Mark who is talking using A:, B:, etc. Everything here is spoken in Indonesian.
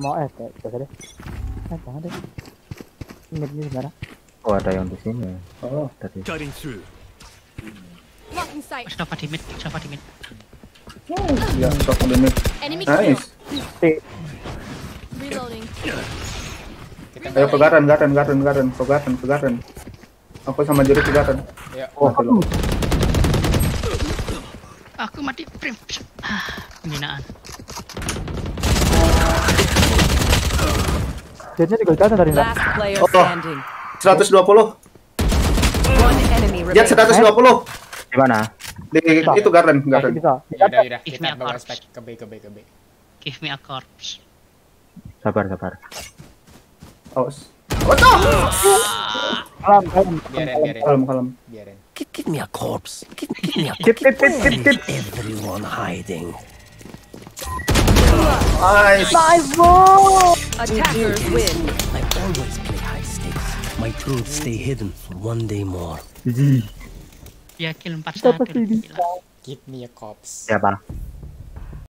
A: Mau eh, kayak biasa deh. Eh, jangan deh. Ini sekarang.
B: Oh ada yang di sini. Oh tadi.
C: Cutting through.
D: Blocking sight.
E: Siapa di mid? Siapa di mid?
F: Ya, the mid.
D: Enemy kill.
F: Nice.
D: Reloading.
F: Ayo garden, garden, garden, ke garden, ke garden. Aku sama Jerry ke garden.
G: Ya.
F: Oh, belum.
E: Aku mati prim. Ah, pembinaan.
A: Jetnya juga datang tadi enggak?
H: Player
F: Oh.
H: standing.
F: 120.
H: One enemy
F: Jet
H: remaining.
F: 120.
B: Di mana?
F: Di itu garden,
A: Masih
F: garden.
A: bisa.
G: Ya udah, udah.
E: Give
G: Kita
E: me a
G: bawa
E: corpse.
G: spek ke B, ke B, ke B.
E: Give me a corpse.
B: Sabar sabar.
F: Awas.
A: Kalem, kalem.
G: Biarin, biarin,
F: Kalem, kalem.
G: biarin.
C: Give, give me a corpse. Give, give me a
F: Tip, tip, tip, tip, tip.
C: Everyone hiding.
F: Nice.
H: Attackers win.
C: I always play high stakes. My truth stay hidden for one day more.
E: Dia kill 4
A: Kita
E: 1
A: pasti bisa.
G: Give me a corpse.
B: Siapa?